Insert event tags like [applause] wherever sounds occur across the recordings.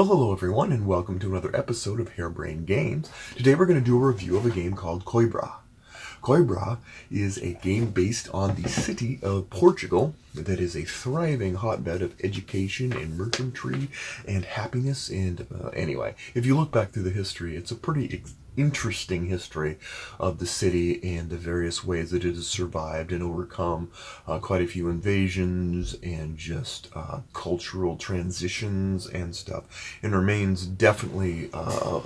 Well, hello everyone, and welcome to another episode of Hair Brained Games. Today we're going to do a review of a game called Coimbra. Coimbra is a game based on the city of Portugal that is a thriving hotbed of education and merchantry and happiness. And uh, anyway, if you look back through the history, it's a pretty interesting history of the city and the various ways that it has survived and overcome uh, quite a few invasions and just uh, cultural transitions and stuff. And remains definitely uh,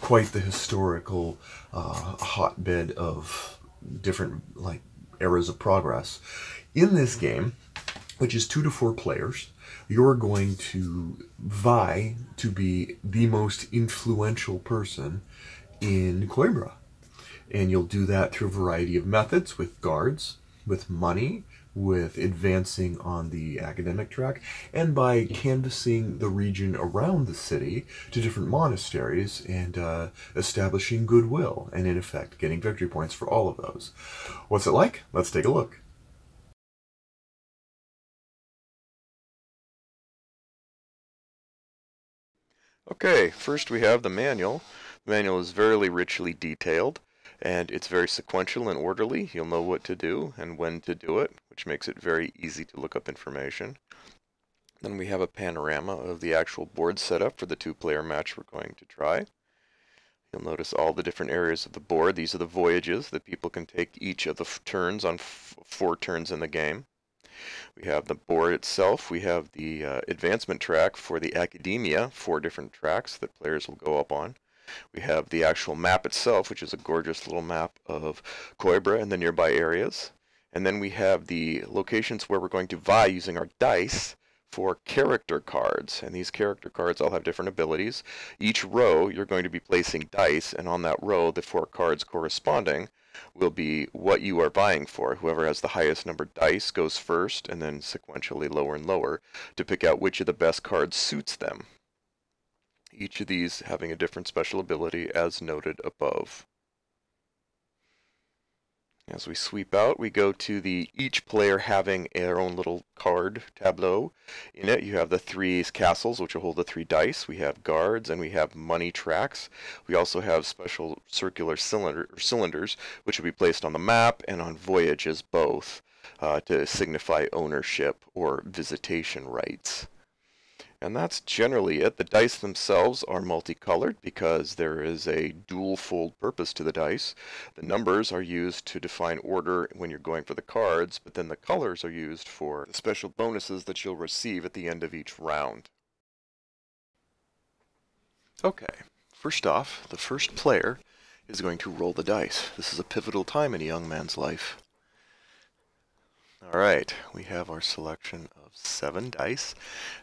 quite the historical uh, hotbed of different like eras of progress. In this game which is two to four players you're going to vie to be the most influential person in Coimbra. And you'll do that through a variety of methods with guards, with money, with advancing on the academic track, and by canvassing the region around the city to different monasteries and uh, establishing goodwill, and in effect, getting victory points for all of those. What's it like? Let's take a look. Okay, first we have the manual. The manual is very richly detailed and it's very sequential and orderly. You'll know what to do and when to do it, which makes it very easy to look up information. Then we have a panorama of the actual board setup for the two-player match we're going to try. You'll notice all the different areas of the board. These are the voyages that people can take each of the turns on four turns in the game. We have the board itself. We have the uh, advancement track for the academia, four different tracks that players will go up on. We have the actual map itself, which is a gorgeous little map of Coimbra and the nearby areas. And then we have the locations where we're going to vie using our dice for character cards. And these character cards all have different abilities. Each row, you're going to be placing dice, and on that row, the four cards corresponding will be what you are vying for. Whoever has the highest number dice goes first, and then sequentially lower and lower to pick out which of the best cards suits them each of these having a different special ability as noted above. As we sweep out, we go to the each player having their own little card tableau. In it, you have the three castles, which will hold the three dice. We have guards, and we have money tracks. We also have special circular cylinder, cylinders, which will be placed on the map and on voyages both uh, to signify ownership or visitation rights. And that's generally it. The dice themselves are multicolored because there is a dual fold purpose to the dice. The numbers are used to define order when you're going for the cards, but then the colors are used for the special bonuses that you'll receive at the end of each round. Okay, first off, the first player is going to roll the dice. This is a pivotal time in a young man's life. All right, we have our selection of seven dice.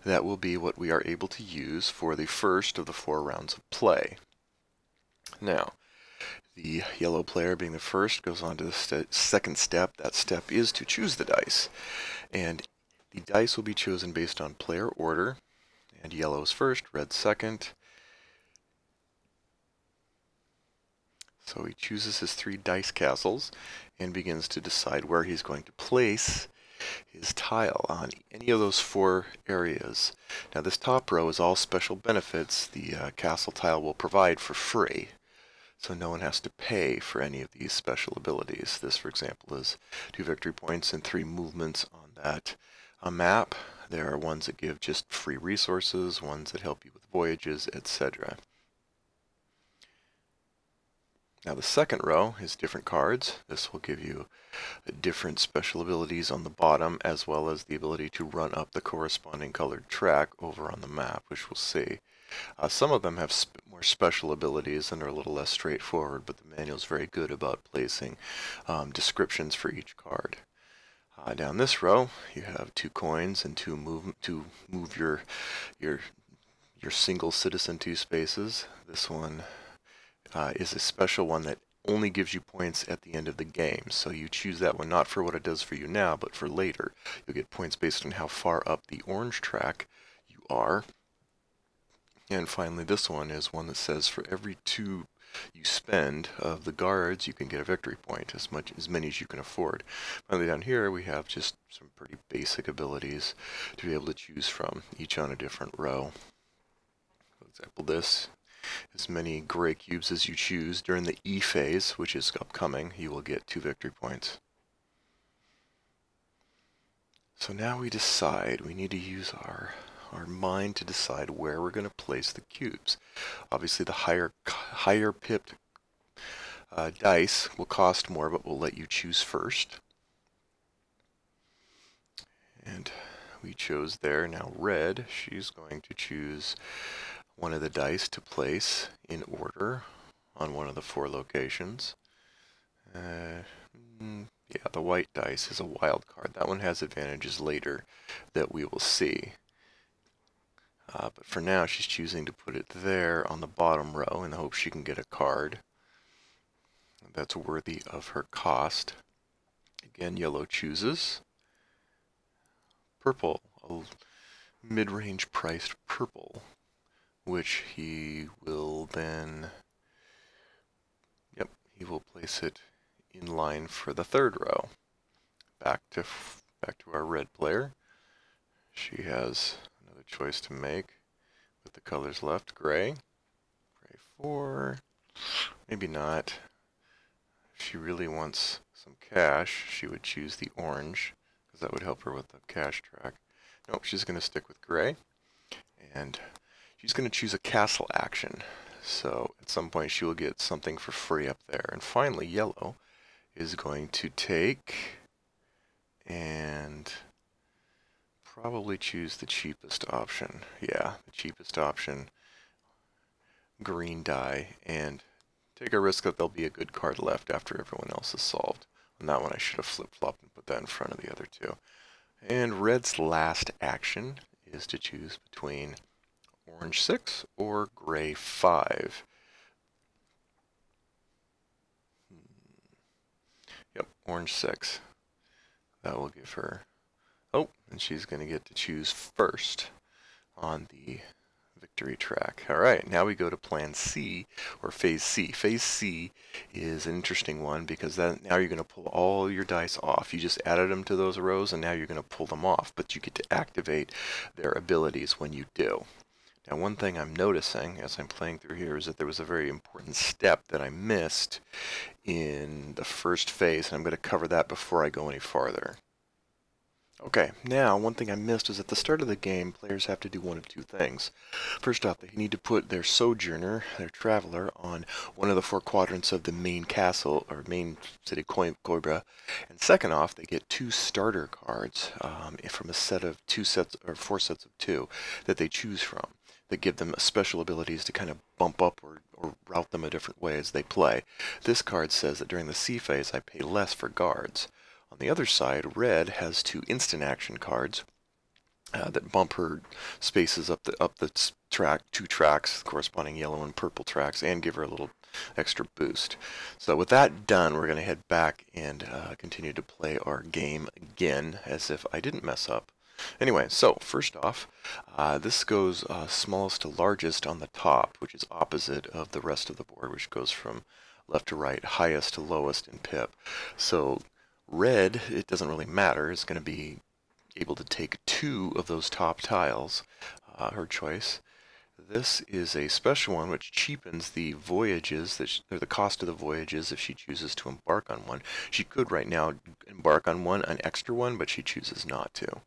That will be what we are able to use for the first of the four rounds of play. Now, the yellow player being the first goes on to the st second step. That step is to choose the dice. And the dice will be chosen based on player order. And yellow's first, red second. So he chooses his three dice castles and begins to decide where he's going to place his tile on any of those four areas. Now this top row is all special benefits the uh, castle tile will provide for free. So no one has to pay for any of these special abilities. This, for example, is two victory points and three movements on that uh, map. There are ones that give just free resources, ones that help you with voyages, etc. Now the second row is different cards. This will give you different special abilities on the bottom as well as the ability to run up the corresponding colored track over on the map, which we'll see. Uh, some of them have sp more special abilities and are a little less straightforward, but the manual is very good about placing um, descriptions for each card. Uh, down this row, you have two coins and two move to move your your your single citizen two spaces. This one uh, is a special one that only gives you points at the end of the game. So you choose that one not for what it does for you now, but for later. You'll get points based on how far up the orange track you are. And finally, this one is one that says for every two you spend of the guards, you can get a victory point, as much as many as you can afford. Finally, down here we have just some pretty basic abilities to be able to choose from, each on a different row. For example, this, as many gray cubes as you choose during the E phase, which is upcoming, you will get two victory points. So now we decide, we need to use our our mind to decide where we're going to place the cubes. Obviously the higher higher pipped uh, dice will cost more, but we'll let you choose first. And we chose there. Now red, she's going to choose one of the dice to place in order on one of the four locations. Uh, mm, yeah, the white dice is a wild card. That one has advantages later that we will see. Uh, but for now, she's choosing to put it there on the bottom row in the hope she can get a card that's worthy of her cost. Again, yellow chooses. Purple, a mid-range priced purple, which he will then, yep, he will place it in line for the third row. Back to back to our red player. She has another choice to make with the colors left. Gray. Gray 4. Maybe not. If she really wants some cash, she would choose the orange, because that would help her with the cash track. Nope, she's going to stick with gray. And she's going to choose a castle action. So at some point she will get something for free up there. And finally, yellow is going to take and probably choose the cheapest option. Yeah, the cheapest option, green die, and take a risk that there'll be a good card left after everyone else is solved. On that one I should have flip-flopped and put that in front of the other two. And red's last action is to choose between orange 6 or gray 5. Hmm. Yep, orange 6. That will give her... Oh, and she's going to get to choose first on the victory track. All right, now we go to plan C, or phase C. Phase C is an interesting one because then now you're going to pull all your dice off. You just added them to those rows, and now you're going to pull them off, but you get to activate their abilities when you do. Now one thing I'm noticing as I'm playing through here is that there was a very important step that I missed in the first phase, and I'm going to cover that before I go any farther. Okay, now one thing I missed is at the start of the game, players have to do one of two things. First off, they need to put their sojourner, their traveler, on one of the four quadrants of the main castle, or main city Coimbra. And second off, they get two starter cards um, from a set of two sets, or four sets of two, that they choose from that give them special abilities to kind of bump up or, or route them a different way as they play. This card says that during the C phase I pay less for guards. On the other side, red has two instant action cards uh, that bump her spaces up the up the track, two tracks, corresponding yellow and purple tracks, and give her a little extra boost. So with that done, we're going to head back and uh, continue to play our game again as if I didn't mess up. Anyway, so first off, uh, this goes uh, smallest to largest on the top, which is opposite of the rest of the board, which goes from left to right, highest to lowest in pip. So red, it doesn't really matter, is going to be able to take two of those top tiles, uh, her choice. This is a special one which cheapens the voyages, that or the cost of the voyages if she chooses to embark on one. She could right now embark on one, an extra one, but she chooses not to.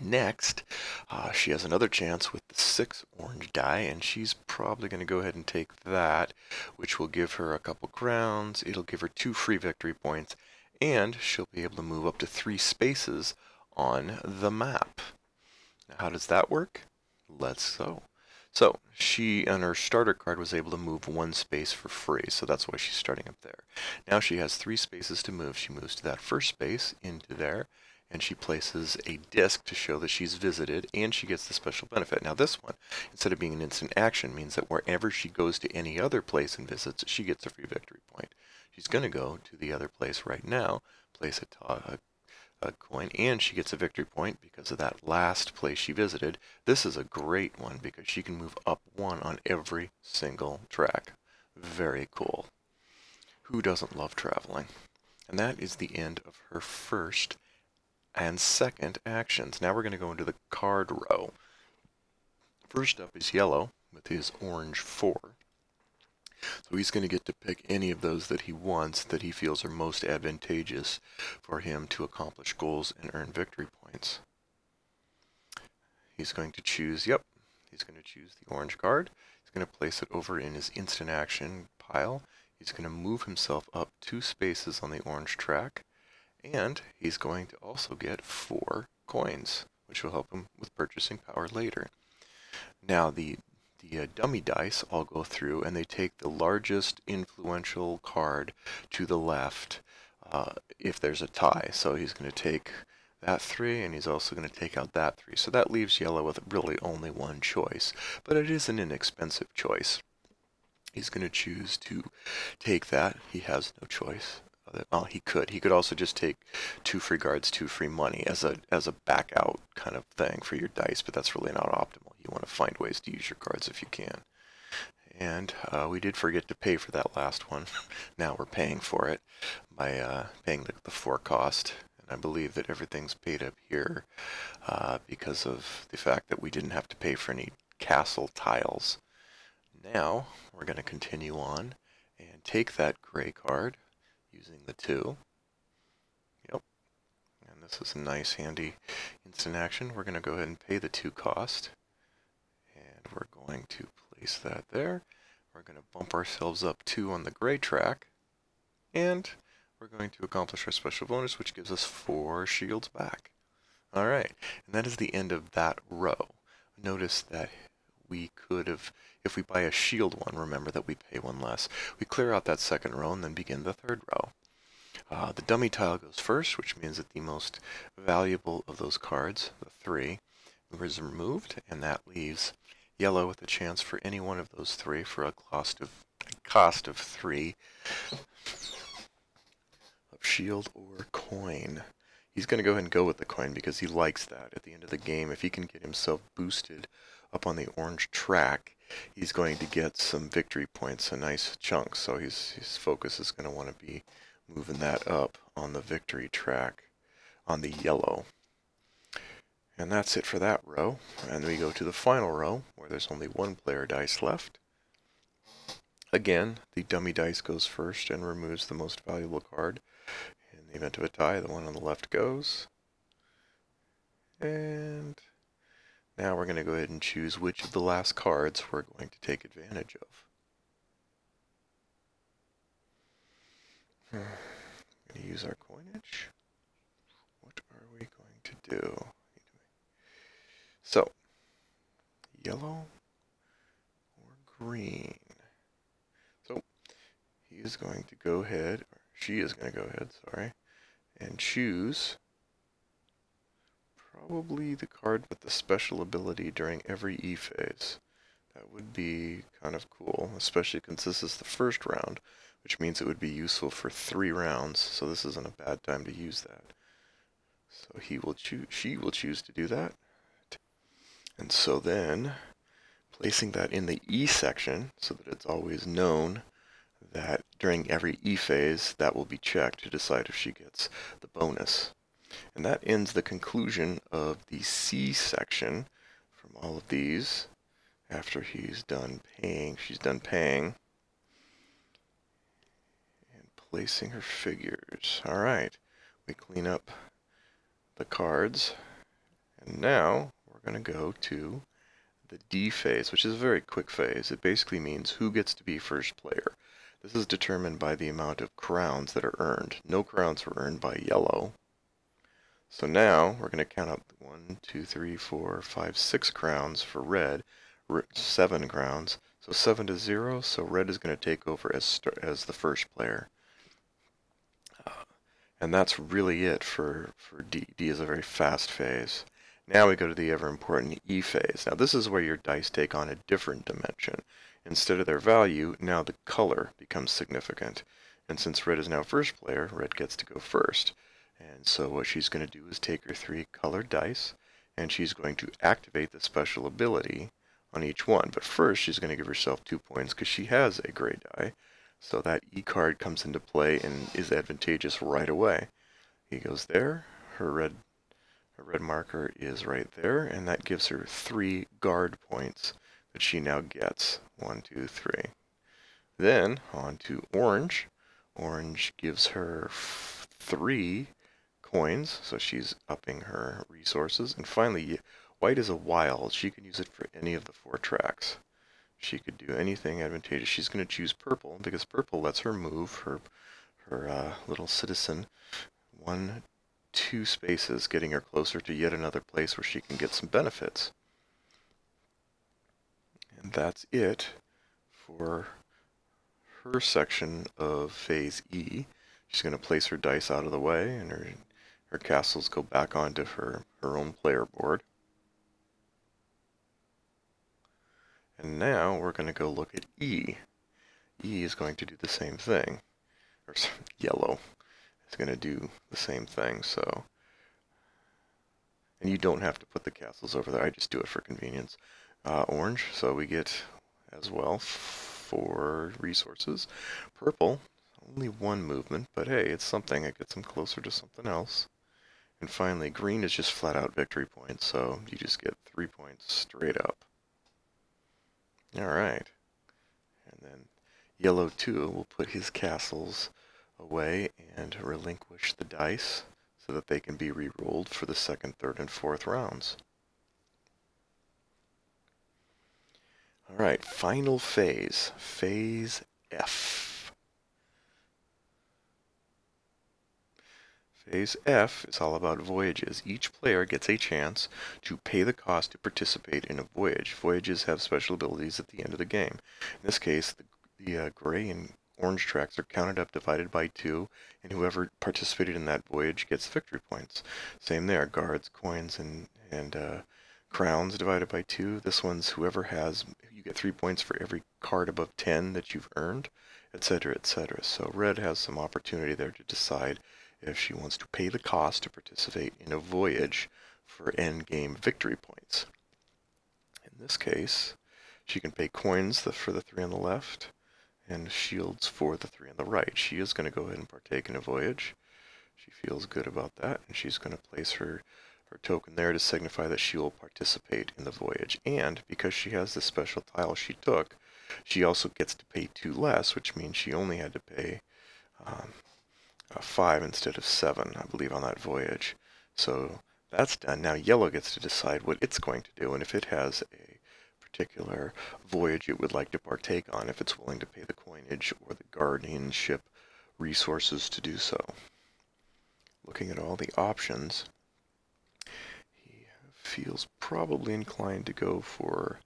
Next, uh, she has another chance with the six orange die, and she's probably going to go ahead and take that, which will give her a couple crowns. It'll give her two free victory points, and she'll be able to move up to three spaces on the map. How does that work? Let's go. So she, on her starter card, was able to move one space for free, so that's why she's starting up there. Now she has three spaces to move. She moves to that first space, into there, and she places a disc to show that she's visited, and she gets the special benefit. Now this one, instead of being an instant action, means that wherever she goes to any other place and visits, she gets a free victory point. She's going to go to the other place right now, place a, a, a coin, and she gets a victory point because of that last place she visited. This is a great one because she can move up one on every single track. Very cool. Who doesn't love traveling? And that is the end of her first and second actions. Now we're going to go into the card row. First up is yellow, with his orange 4. So he's going to get to pick any of those that he wants that he feels are most advantageous for him to accomplish goals and earn victory points. He's going to choose, yep, he's going to choose the orange card. He's going to place it over in his instant action pile. He's going to move himself up two spaces on the orange track. And he's going to also get four coins, which will help him with purchasing power later. Now, the the uh, dummy dice all go through and they take the largest influential card to the left uh, if there's a tie. So he's going to take that three, and he's also going to take out that three. So that leaves yellow with really only one choice, but it is an inexpensive choice. He's going to choose to take that. He has no choice. Well, he could. He could also just take two free guards, two free money as a as a back out kind of thing for your dice, but that's really not optimal. You want to find ways to use your cards if you can. And uh, we did forget to pay for that last one. [laughs] now we're paying for it by uh, paying the, the four cost and I believe that everything's paid up here uh, because of the fact that we didn't have to pay for any castle tiles. Now, we're going to continue on and take that gray card using the two. Yep. And this is a nice, handy instant action. We're going to go ahead and pay the two cost. And we're going to place that there. We're going to bump ourselves up two on the gray track. And we're going to accomplish our special bonus, which gives us four shields back. All right, and that is the end of that row. Notice that we could have, if we buy a shield one, remember that we pay one less. We clear out that second row and then begin the third row. Uh, the dummy tile goes first, which means that the most valuable of those cards, the three, is removed, and that leaves yellow with a chance for any one of those three for a cost of cost of three of shield or coin. He's going to go ahead and go with the coin because he likes that. At the end of the game, if he can get himself boosted up on the orange track, he's going to get some victory points, a nice chunk. So his, his focus is going to want to be moving that up on the victory track on the yellow. And that's it for that row. And we go to the final row, where there's only one player dice left. Again, the dummy dice goes first and removes the most valuable card. In the event of a tie, the one on the left goes. And now we're going to go ahead and choose which of the last cards we're going to take advantage of. I'm going to use our coinage. What are we going to do? So, yellow or green. So, he is going to go ahead, she is going to go ahead, sorry, and choose probably the card with the special ability during every E phase. That would be kind of cool, especially since this is the first round, which means it would be useful for three rounds, so this isn't a bad time to use that. So he will choose, she will choose to do that. And so then, placing that in the E section so that it's always known that during every E phase, that will be checked to decide if she gets the bonus. And that ends the conclusion of the C section from all of these. After he's done paying, she's done paying. And placing her figures. Alright, we clean up the cards. And now we're going to go to the D phase, which is a very quick phase. It basically means who gets to be first player. This is determined by the amount of crowns that are earned. No crowns were earned by yellow. So now we're going to count up one, two, three, four, five, six crowns for red, seven crowns. So seven to zero. So red is going to take over as as the first player. Uh, and that's really it for for D. D is a very fast phase. Now we go to the ever important E phase. Now this is where your dice take on a different dimension. Instead of their value, now the color becomes significant. And since red is now first player, red gets to go first. And so what she's going to do is take her three colored dice, and she's going to activate the special ability on each one. But first, she's going to give herself two points because she has a gray die. So that E card comes into play and is advantageous right away. He goes there, her red, her red marker is right there, and that gives her three guard points that she now gets. One, two, three. Then on to orange. Orange gives her three coins, so she's upping her resources. And finally, white is a wild. She can use it for any of the four tracks. She could do anything advantageous. She's going to choose purple because purple lets her move her her uh, little citizen one, two spaces, getting her closer to yet another place where she can get some benefits. And that's it for her section of phase E. She's going to place her dice out of the way and her, her castles go back onto her, her own player board. And now we're going to go look at E. E is going to do the same thing. Or [laughs] yellow is going to do the same thing, so... And you don't have to put the castles over there, I just do it for convenience. Uh, orange, so we get as well four resources. Purple, only one movement, but hey, it's something. It gets them closer to something else. And finally, green is just flat out victory points, so you just get three points straight up. Alright. And then yellow too will put his castles away and relinquish the dice so that they can be re-rolled for the second, third, and fourth rounds. All right, final phase, phase F. Phase F is all about voyages. Each player gets a chance to pay the cost to participate in a voyage. Voyages have special abilities at the end of the game. In this case, the, the uh, gray and orange tracks are counted up, divided by two, and whoever participated in that voyage gets victory points. Same there, guards, coins, and, and uh, crowns divided by two. This one's whoever has, you get three points for every card above 10 that you've earned, etc., etc. So red has some opportunity there to decide if she wants to pay the cost to participate in a voyage for endgame victory points. In this case, she can pay coins for the three on the left, and shields for the three on the right. She is going to go ahead and partake in a voyage. She feels good about that, and she's going to place her, her token there to signify that she will participate in the voyage. And because she has this special tile she took, she also gets to pay two less, which means she only had to pay um, five instead of seven, I believe, on that voyage. So that's done. Now yellow gets to decide what it's going to do, and if it has a particular voyage it would like to partake on if it's willing to pay the coinage or the guardianship resources to do so. Looking at all the options, he feels probably inclined to go for,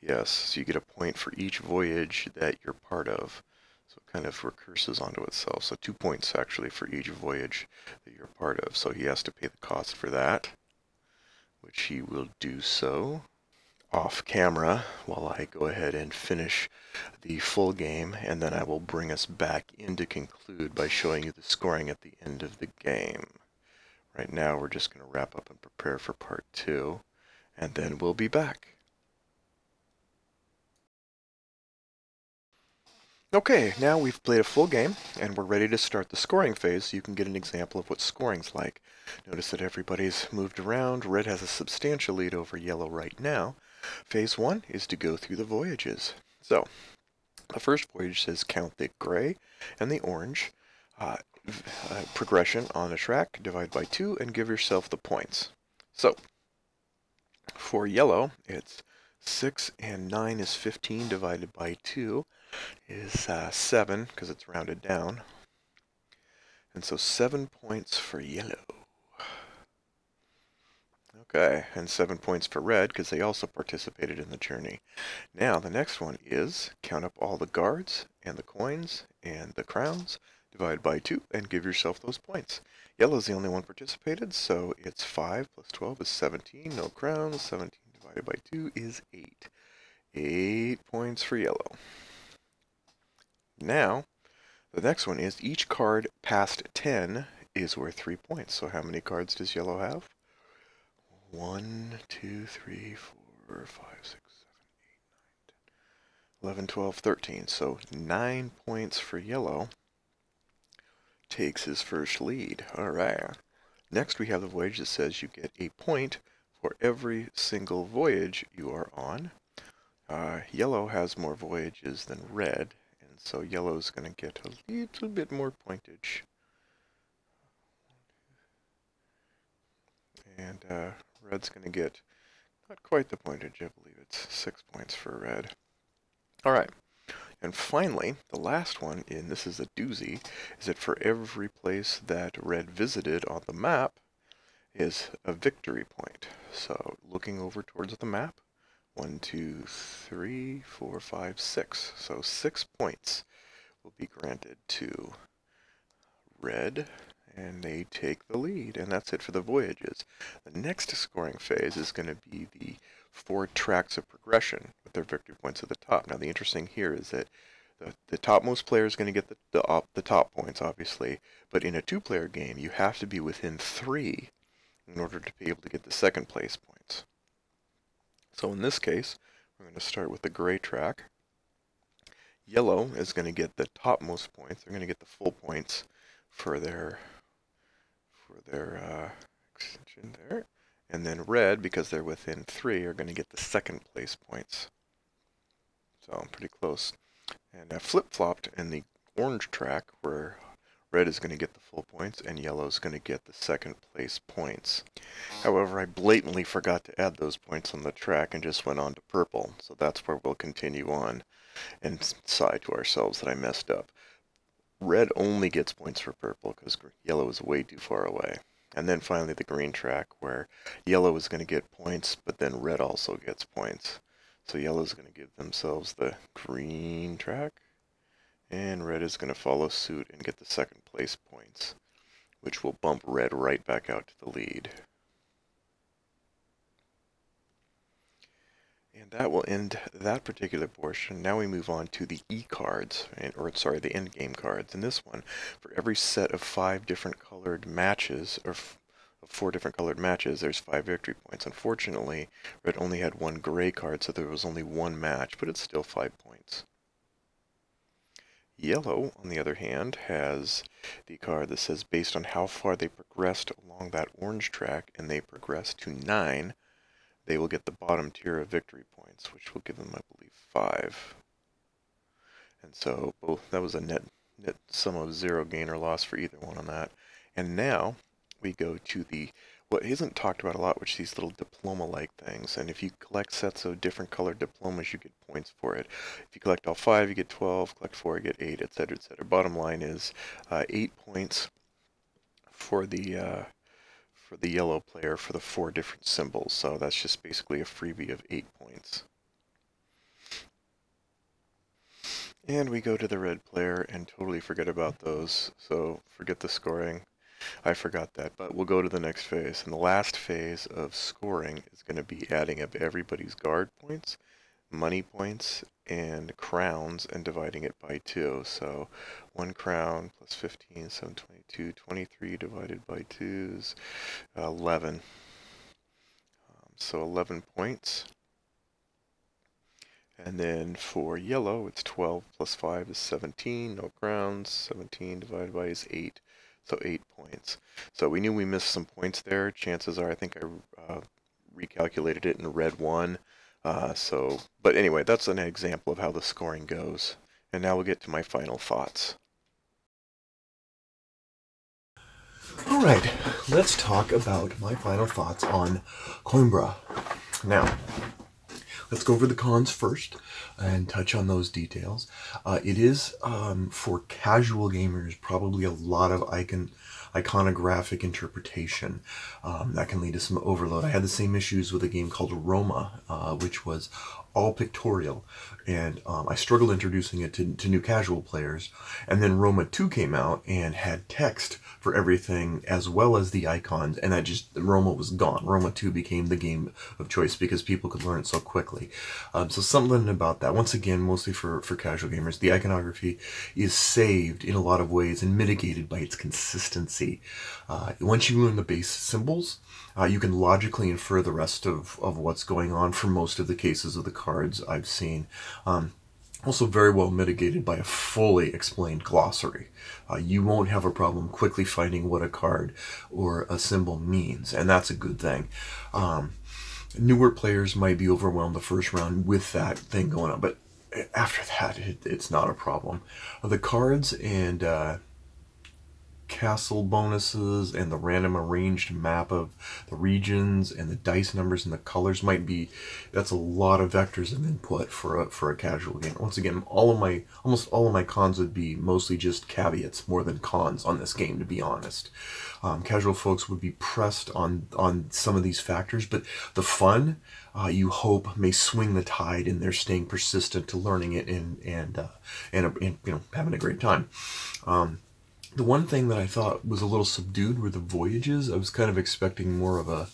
yes, so you get a point for each voyage that you're part of. So it kind of recurses onto itself. So two points actually for each voyage that you're part of. So he has to pay the cost for that, which he will do so off camera while I go ahead and finish the full game and then I will bring us back in to conclude by showing you the scoring at the end of the game. Right now we're just going to wrap up and prepare for part two and then we'll be back. Okay, now we've played a full game, and we're ready to start the scoring phase so you can get an example of what scoring's like. Notice that everybody's moved around. Red has a substantial lead over yellow right now, Phase one is to go through the voyages. So, the first voyage says count the gray and the orange uh, uh, progression on a track, divide by two, and give yourself the points. So, for yellow, it's 6 and 9 is 15 divided by 2 is uh, 7 because it's rounded down. And so 7 points for yellow. Okay, and seven points for red because they also participated in the journey. Now, the next one is count up all the guards and the coins and the crowns, divide by two, and give yourself those points. Yellow is the only one participated, so it's 5 plus 12 is 17. No crowns. 17 divided by 2 is 8. 8 points for yellow. Now, the next one is each card past 10 is worth 3 points. So how many cards does yellow have? 1, 2, 3, 4, 5, 6, 7, 8, 9, 10, 11, 12, 13. So 9 points for yellow. Takes his first lead. Alright. Next we have the voyage that says you get a point for every single voyage you are on. uh, yellow has more voyages than red, so yellow is going to get a little bit more pointage. And uh, red's going to get not quite the pointage, I believe it's six points for red. All right. And finally, the last one, and this is a doozy, is that for every place that red visited on the map is a victory point. So looking over towards the map, one, two, three, four, five, six. So six points will be granted to red, and they take the lead. And that's it for the voyages. The next scoring phase is going to be the four tracks of progression with their victory points at the top. Now, the interesting here is that the, the topmost player is going to get the, the, uh, the top points, obviously, but in a two-player game, you have to be within three in order to be able to get the second place points. So in this case, we're going to start with the gray track. Yellow is going to get the topmost points. They're going to get the full points for their for their uh, extension there. And then red, because they're within three, are going to get the second place points. So I'm pretty close. And I flip-flopped in the orange track where red is going to get the full points and yellow is going to get the second place points. However, I blatantly forgot to add those points on the track and just went on to purple. So that's where we'll continue on and sigh to ourselves that I messed up. Red only gets points for purple because yellow is way too far away. And then finally the green track where yellow is going to get points, but then red also gets points. So yellow is going to give themselves the green track, and red is going to follow suit and get the second place points, which will bump red right back out to the lead. And that will end that particular portion. Now we move on to the E cards, or sorry, the end game cards. In this one, for every set of five different colored matches, or four different colored matches, there's five victory points. Unfortunately, red only had one gray card, so there was only one match, but it's still five points. Yellow, on the other hand, has the card that says based on how far they progressed along that orange track, and they progressed to nine, they will get the bottom tier of victory points, which will give them, I believe, five. And so both that was a net net sum of zero gain or loss for either one on that. And now we go to the what isn't talked about a lot, which these little diploma-like things. And if you collect sets of different colored diplomas, you get points for it. If you collect all five, you get 12. Collect four, you get eight, etc., etc. Bottom line is uh, eight points for the uh, for the yellow player for the four different symbols. So that's just basically a freebie of eight points. And we go to the red player and totally forget about those. So forget the scoring. I forgot that, but we'll go to the next phase. And the last phase of scoring is going to be adding up everybody's guard points money points and crowns and dividing it by 2. So 1 crown plus 15, 7, 22, 23 divided by 2 is 11. Um, so 11 points. And then for yellow, it's 12 plus 5 is 17, no crowns. 17 divided by is 8, so 8 points. So we knew we missed some points there. Chances are, I think I uh, recalculated it in red 1. Uh, so, but anyway, that's an example of how the scoring goes. And now we'll get to my final thoughts. All right, let's talk about my final thoughts on Coimbra. Now, let's go over the cons first and touch on those details. Uh, it is, um, for casual gamers, probably a lot of icon iconographic interpretation um, that can lead to some overload. I had the same issues with a game called Roma, uh, which was all pictorial, and um, I struggled introducing it to, to new casual players. And then Roma 2 came out and had text for everything as well as the icons, and that just Roma was gone. Roma 2 became the game of choice because people could learn it so quickly. Um, so something about that. Once again, mostly for for casual gamers, the iconography is saved in a lot of ways and mitigated by its consistency. Uh, once you learn the base symbols, uh, you can logically infer the rest of, of what's going on for most of the cases of the cards I've seen. Um, also very well mitigated by a fully explained glossary. Uh, you won't have a problem quickly finding what a card or a symbol means, and that's a good thing. Um, newer players might be overwhelmed the first round with that thing going on, but after that, it, it's not a problem. The cards and uh, castle bonuses and the random arranged map of the regions and the dice numbers and the colors might be that's a lot of vectors of input for a for a casual game. Once again all of my almost all of my cons would be mostly just caveats more than cons on this game to be honest. Um, casual folks would be pressed on on some of these factors but the fun uh, you hope may swing the tide in their staying persistent to learning it and and uh, and, and you know having a great time. Um, the one thing that I thought was a little subdued were the voyages. I was kind of expecting more of a.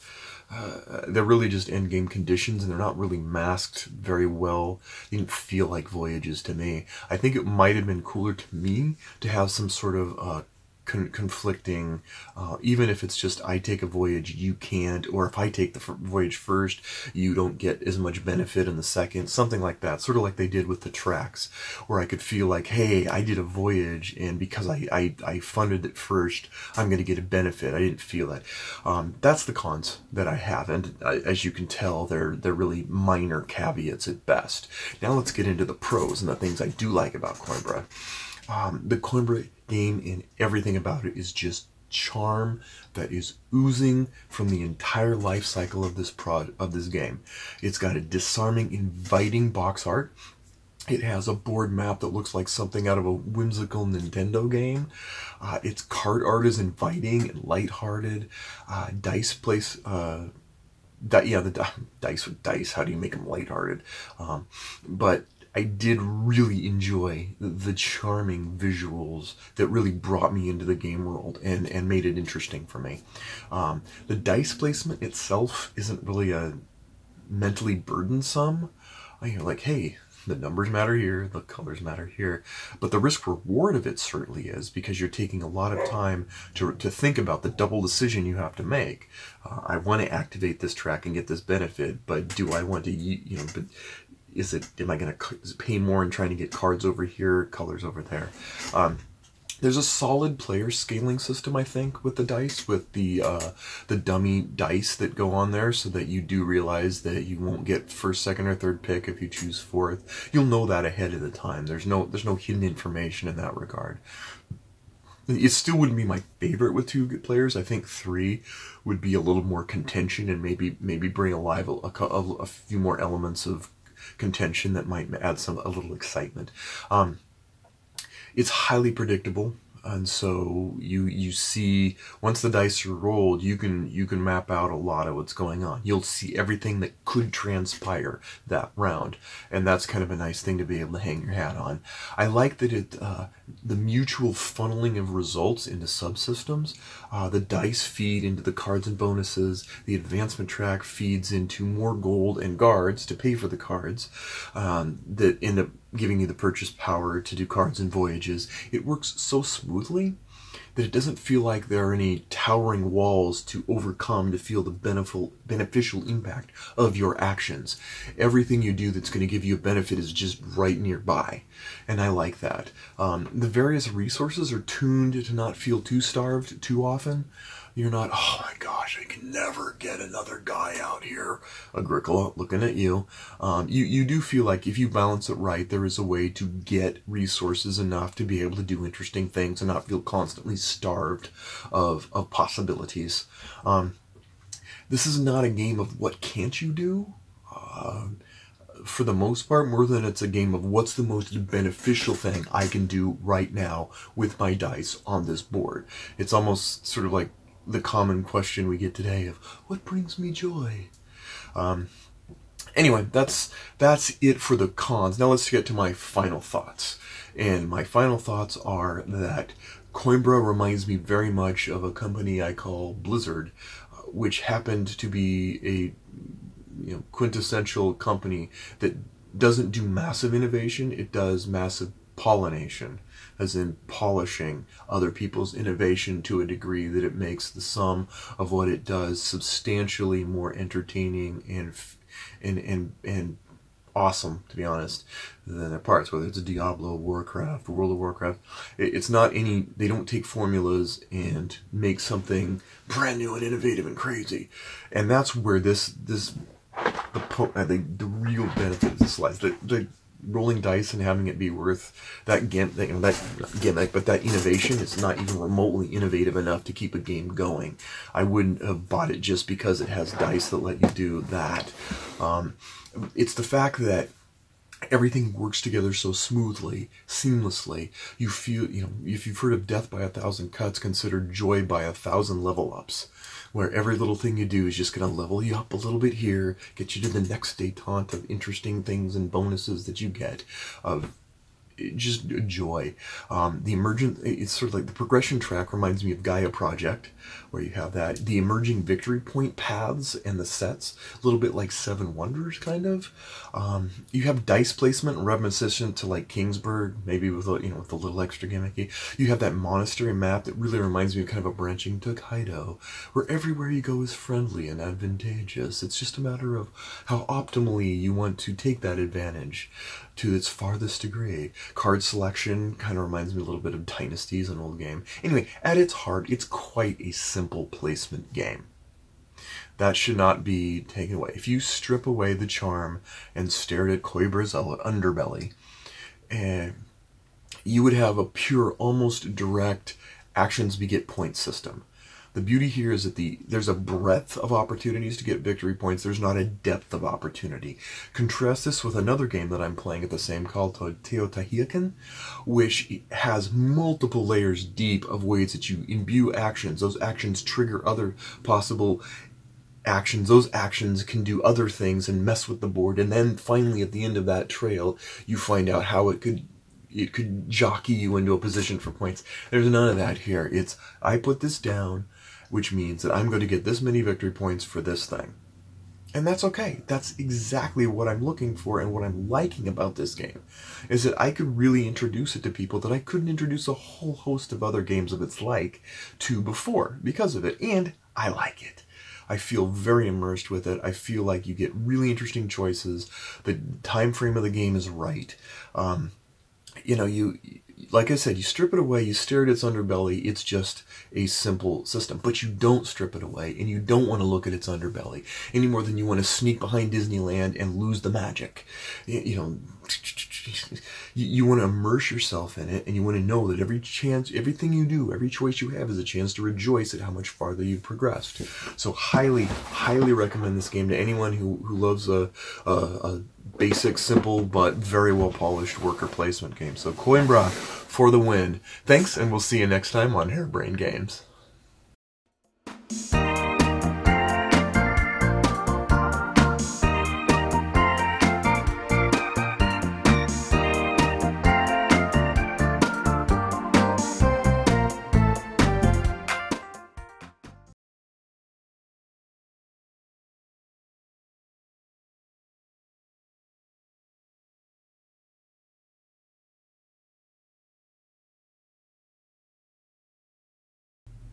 Uh, they're really just end game conditions, and they're not really masked very well. They didn't feel like voyages to me. I think it might have been cooler to me to have some sort of uh, con- conflicting, uh, even if it's just I take a voyage, you can't, or if I take the f- voyage first, you don't get as much benefit in the second, something like that. Sort of like they did with the tracks, where I could feel like, hey, I did a voyage, and because I, I, I funded it first, I'm going to get a benefit. I didn't feel that. Um, that's the cons that I have, and uh, as you can tell, they're they're really minor caveats at best. Now let's get into the pros and the things I do like about Coimbra. Um, the Coimbra game and everything about it is just charm that is oozing from the entire life cycle of this prod of this game. It's got a disarming, inviting box art. It has a board map that looks like something out of a whimsical Nintendo game. Uh, its card art is inviting and lighthearted. Uh, dice place, uh, di- yeah, the dice with dice. How do you make them lighthearted? Um, but I did really enjoy the charming visuals that really brought me into the game world and, and made it interesting for me. Um, the dice placement itself isn't really a mentally burdensome. You're like, hey, the numbers matter here, the colors matter here. But the risk reward of it certainly is because you're taking a lot of time to, to think about the double decision you have to make. Uh, I want to activate this track and get this benefit, but do I want to, you know, is it am I going to pay more in trying to get cards over here, colors over there? Um, there's a solid player scaling system, I think, with the dice, with the uh, the dummy dice that go on there, so that you do realize that you won't get first, second, or third pick if you choose fourth. You'll know that ahead of the time. There's no there's no hidden information in that regard. It still wouldn't be my favorite with two players. I think three would be a little more contention and maybe maybe bring alive a, a, a few more elements of contention that might add some a little excitement. Um, it's highly predictable and so you you see once the dice are rolled you can you can map out a lot of what's going on. You'll see everything that could transpire that round. And that's kind of a nice thing to be able to hang your hat on. I like that it uh, the mutual funneling of results into subsystems uh, the dice feed into the cards and bonuses the advancement track feeds into more gold and guards to pay for the cards um, that end up giving you the purchase power to do cards and voyages. It works so smoothly that it doesn't feel like there are any towering walls to overcome to feel the beneficial beneficial impact of your actions. Everything you do that's going to give you a benefit is just right nearby, and I like that. Um, the various resources are tuned to not feel too starved too often. You're not, oh my gosh, I can never get another guy out here. Agricola, looking at you. Um, you. You do feel like if you balance it right, there is a way to get resources enough to be able to do interesting things and not feel constantly starved of, of possibilities. Um, this is not a game of what can't you do. Uh, for the most part, more than it's a game of what's the most beneficial thing I can do right now with my dice on this board. It's almost sort of like the common question we get today of what brings me joy. Um, anyway, that's that's it for the cons. Now let's get to my final thoughts. And my final thoughts are that Coimbra reminds me very much of a company I call Blizzard, which happened to be a you know, quintessential company that doesn't do massive innovation, it does massive pollination as in polishing other people's innovation to a degree that it makes the sum of what it does substantially more entertaining and and and and awesome to be honest than their parts whether it's diablo warcraft world of warcraft it's not any they don't take formulas and make something brand new and innovative and crazy and that's where this this the uh, the, real benefit of the slides. The, the rolling dice and having it be worth that gimmick, you know, that gimmick, but that innovation is not even remotely innovative enough to keep a game going. I wouldn't have bought it just because it has dice that let you do that. Um, it's the fact that everything works together so smoothly, seamlessly. You feel, you know, if you've heard of death by a thousand cuts, consider joy by a thousand level ups, where every little thing you do is just going to level you up a little bit here, get you to the next detente of interesting things and bonuses that you get, of just a joy. Um, the emergent, it's sort of like the progression track reminds me of Gaia Project, where you have that the emerging victory point paths and the sets, a little bit like Seven Wonders, kind of. Um, you have dice placement reminiscent to like Kingsburg, maybe with a, you know with a little extra gimmicky. You have that monastery map that really reminds me of kind of a branching Tokaido, where everywhere you go is friendly and advantageous. It's just a matter of how optimally you want to take that advantage to its farthest degree. Card selection kind of reminds me a little bit of Dynasties, an old game. Anyway, at its heart, it's quite a simple placement game. That should not be taken away. If you strip away the charm and stared at Coimbra's underbelly, and you would have a pure, almost direct actions beget points system. The beauty here is that the there's a breadth of opportunities to get victory points. There's not a depth of opportunity. Contrast this with another game that I'm playing at the same called Teotihuacan, which has multiple layers deep of ways that you imbue actions. Those actions trigger other possible actions. Those actions can do other things and mess with the board. And then finally, at the end of that trail, you find out how it could it could jockey you into a position for points. There's none of that here. It's I put this down which means that I'm going to get this many victory points for this thing. And that's okay. That's exactly what I'm looking for and what I'm liking about this game. Is that I could really introduce it to people that I couldn't introduce a whole host of other games of its like to before because of it. And I like it. I feel very immersed with it. I feel like you get really interesting choices. The time frame of the game is right. Um, you know, you like I said, you strip it away, you stare at its underbelly, it's just a simple system. But you don't strip it away, and you don't want to look at its underbelly any more than you want to sneak behind Disneyland and lose the magic. You know, [laughs] you, want to immerse yourself in it, and you want to know that every chance, everything you do, every choice you have is a chance to rejoice at how much farther you've progressed. So highly, highly recommend this game to anyone who, who loves a, a, a basic, simple, but very well polished worker placement game. So Coimbra for the win. Thanks, and we'll see you next time on Hair Brained Games.